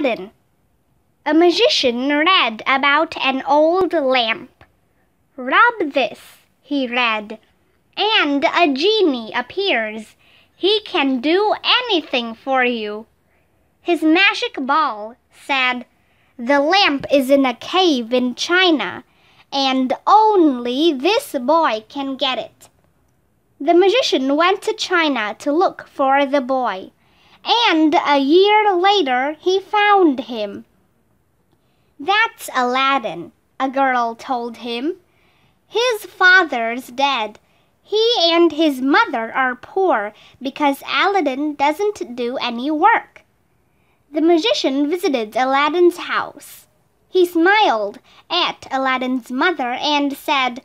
A magician read about an old lamp. Rub this, he read, and a genie appears. He can do anything for you. His magic ball said, The lamp is in a cave in China, and only this boy can get it. The magician went to China to look for the boy, and a year later he found him. That's Aladdin, a girl told him. His father's dead. He and his mother are poor because Aladdin doesn't do any work. The magician visited Aladdin's house. He smiled at Aladdin's mother and said,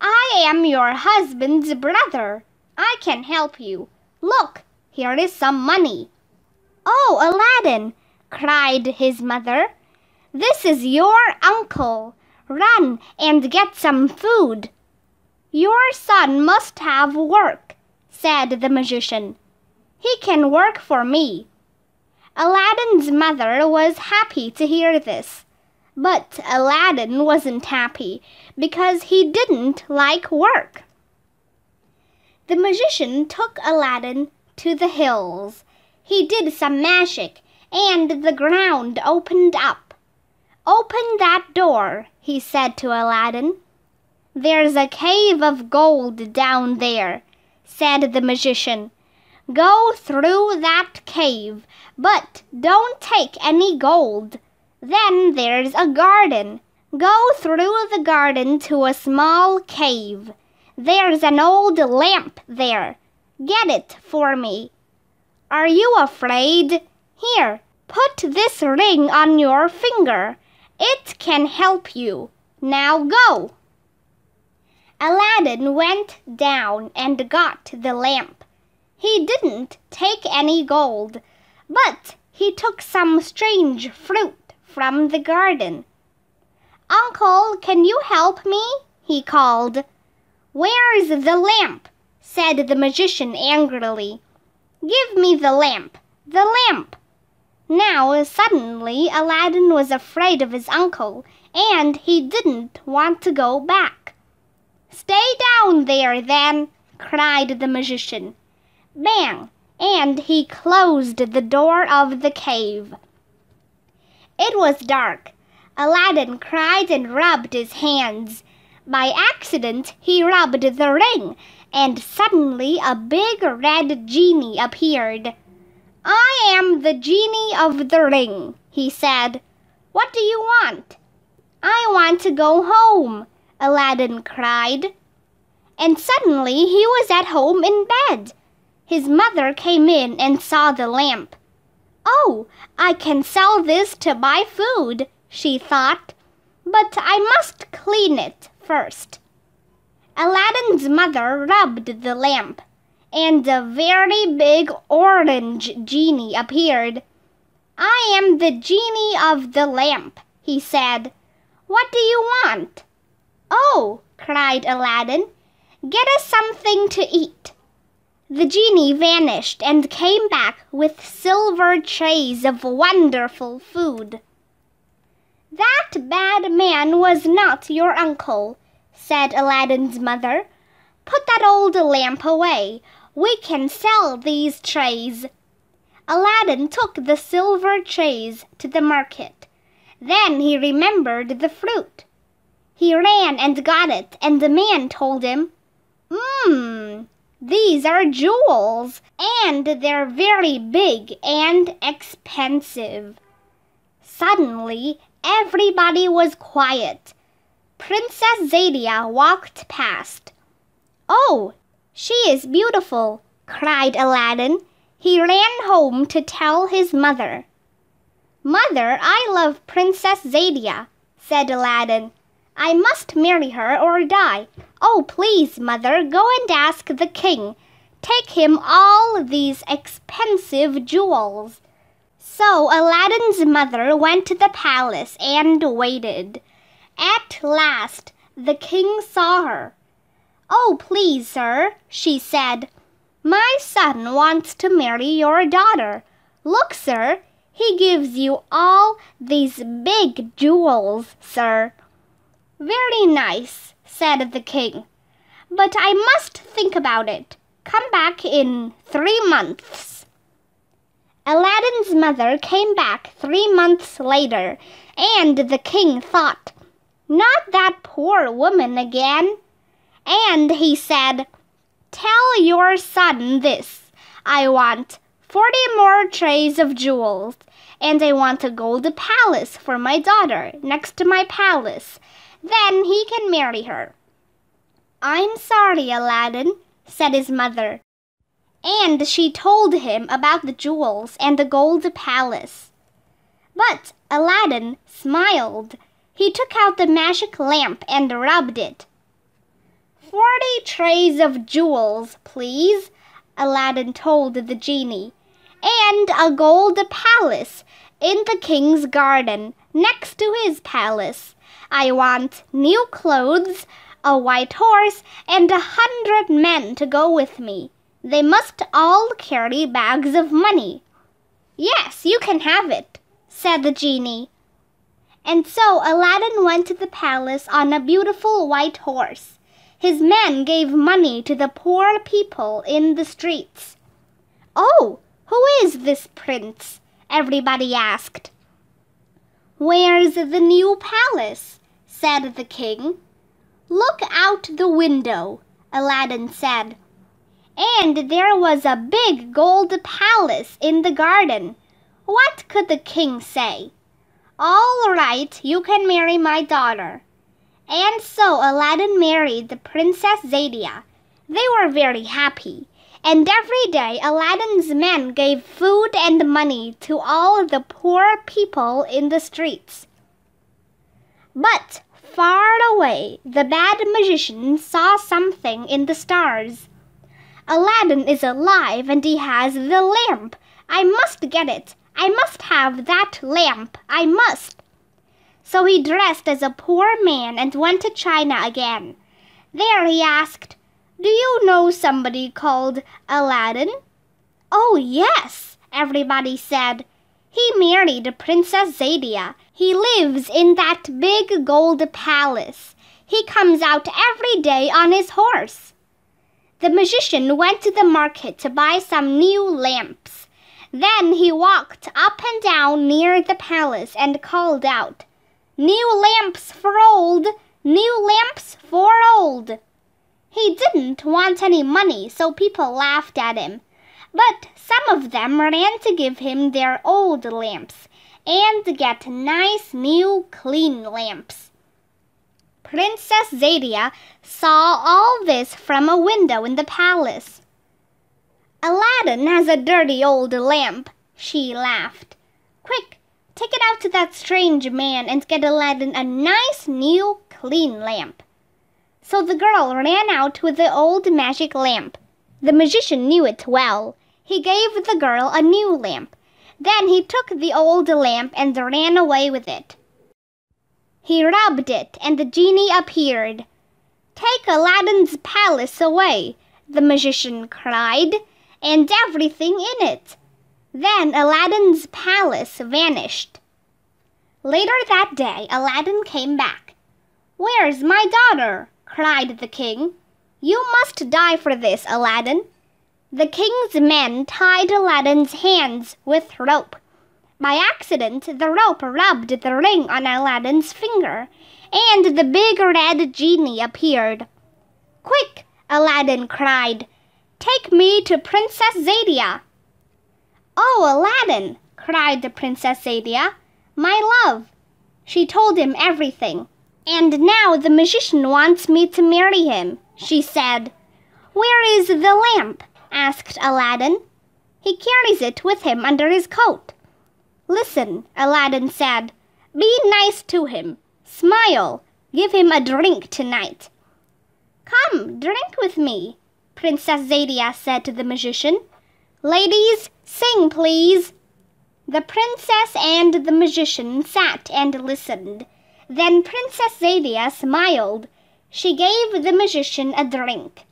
I am your husband's brother. I can help you. Look, here is some money. Aladdin, cried his mother. This is your uncle. Run and get some food. Your son must have work, said the magician. He can work for me. Aladdin's mother was happy to hear this. But Aladdin wasn't happy because he didn't like work. The magician took Aladdin to the hills. He did some magic and the ground opened up. Open that door, he said to Aladdin. There's a cave of gold down there, said the magician. Go through that cave, but don't take any gold. Then there's a garden. Go through the garden to a small cave. There's an old lamp there. Get it for me. Are you afraid? Here, put this ring on your finger. It can help you. Now go. Aladdin went down and got the lamp. He didn't take any gold, but he took some strange fruit from the garden. Uncle, can you help me? he called. Where's the lamp? said the magician angrily. Give me the lamp, the lamp. Now, suddenly, Aladdin was afraid of his uncle, and he didn't want to go back. Stay down there, then, cried the magician. Bang! And he closed the door of the cave. It was dark. Aladdin cried and rubbed his hands. By accident, he rubbed the ring, and suddenly a big red genie appeared. I am the genie of the ring, he said. What do you want? I want to go home, Aladdin cried. And suddenly he was at home in bed. His mother came in and saw the lamp. Oh, I can sell this to buy food, she thought, but I must clean it first. Aladdin's mother rubbed the lamp, and a very big orange genie appeared. I am the genie of the lamp, he said. What do you want? Oh, cried Aladdin, get us something to eat. The genie vanished and came back with silver trays of wonderful food. That bad man was not your uncle, said Aladdin's mother. Put that old lamp away. We can sell these trays. Aladdin took the silver trays to the market. Then he remembered the fruit. He ran and got it, and the man told him, Mmm, these are jewels, and they're very big and expensive. Suddenly, everybody was quiet. Princess Zadia walked past. Oh, she is beautiful, cried Aladdin. He ran home to tell his mother. Mother, I love Princess Zadia, said Aladdin. I must marry her or die. Oh, please, mother, go and ask the king. Take him all these expensive jewels. So Aladdin's mother went to the palace and waited. At last, the king saw her. Oh, please, sir, she said. My son wants to marry your daughter. Look, sir, He gives you all these big jewels, sir. Very nice, said the king. But I must think about it. Come back in three months. Aladdin's mother came back three months later, and the king thought, Not that poor woman again. And he said, Tell your son this. I want forty more trays of jewels, and I want a gold palace for my daughter next to my palace. Then he can marry her. I'm sorry, Aladdin, said his mother. And she told him about the jewels and the gold palace. But Aladdin smiled. He took out the magic lamp and rubbed it. Forty trays of jewels, please, Aladdin told the genie, and a gold palace in the king's garden next to his palace. I want new clothes, a white horse, and a hundred men to go with me. They must all carry bags of money. Yes, you can have it, said the genie. And so Aladdin went to the palace on a beautiful white horse. His men gave money to the poor people in the streets. Oh, who is this prince? Everybody asked. Where's the new palace? said the king. Look out the window, Aladdin said. And there was a big gold palace in the garden. What could the king say? All right, you can marry my daughter. And so Aladdin married the Princess Zadia. They were very happy, and every day Aladdin's men gave food and money to all the poor people in the streets. But Far away, the bad magician saw something in the stars. Aladdin is alive and he has the lamp. I must get it. I must have that lamp. I must. So he dressed as a poor man and went to China again. There he asked, Do you know somebody called Aladdin? Oh, yes, everybody said. He married Princess Zadia. He lives in that big gold palace. He comes out every day on his horse. The magician went to the market to buy some new lamps. Then he walked up and down near the palace and called out, New lamps for old, new lamps for old. He didn't want any money, so people laughed at him. But some of them ran to give him their old lamps and get nice new clean lamps. Princess Zadia saw all this from a window in the palace. Aladdin has a dirty old lamp, she laughed. Quick, take it out to that strange man and get Aladdin a nice new clean lamp. So the girl ran out with the old magic lamp. The magician knew it well. He gave the girl a new lamp. Then he took the old lamp and ran away with it. He rubbed it, and the genie appeared. Take Aladdin's palace away, the magician cried, and everything in it. Then Aladdin's palace vanished. Later that day, Aladdin came back. Where's my daughter? cried the king. You must die for this, Aladdin. The king's men tied Aladdin's hands with rope. By accident, the rope rubbed the ring on Aladdin's finger, and the big red genie appeared. Quick! Aladdin cried. Take me to Princess Zadia. Oh, Aladdin! cried the Princess Zadia. My love! She told him everything. And now the magician wants me to marry him, she said. Where is the lamp? asked Aladdin. He carries it with him under his coat. Listen, Aladdin said. Be nice to him. Smile. Give him a drink tonight. Come, drink with me, Princess Zadia said to the magician. Ladies, sing, please. The princess and the magician sat and listened. Then Princess Zadia smiled. She gave the magician a drink.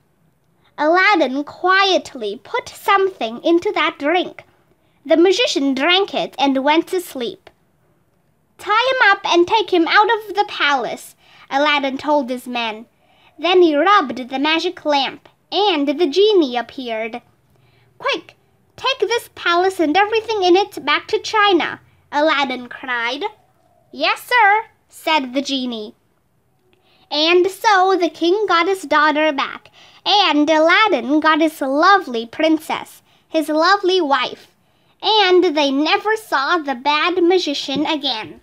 Aladdin quietly put something into that drink. The magician drank it and went to sleep. Tie him up and take him out of the palace, Aladdin told his men. Then he rubbed the magic lamp, and the genie appeared. Quick, take this palace and everything in it back to China, Aladdin cried. Yes, sir, said the genie. And so the king got his daughter back, and Aladdin got his lovely princess, his lovely wife, and they never saw the bad magician again.